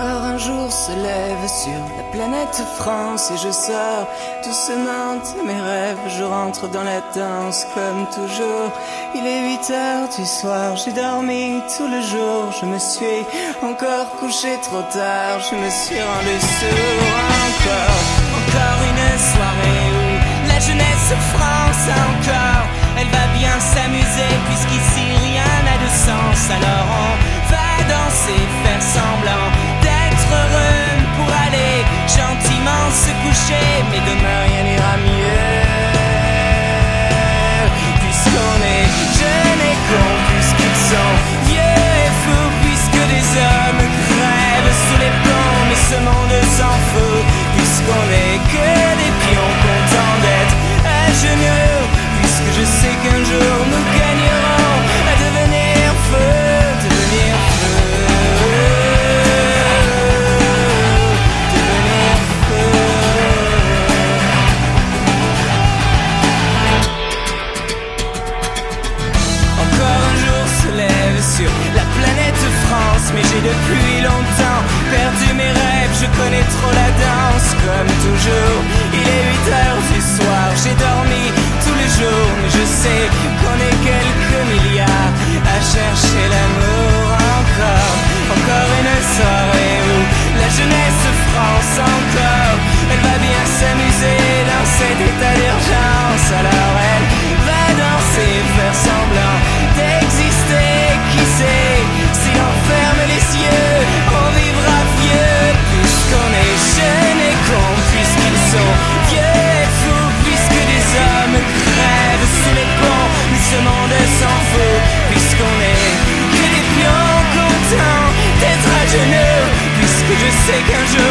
un jour se lève sur la planète France et je sors doucement de mes rêves. Je rentre dans la danse comme toujours. Il est 8 heures du soir, j'ai dormi tout le jour. Je me suis encore couché trop tard, je me suis rendu sourd encore. Encore une soirée où la jeunesse take care to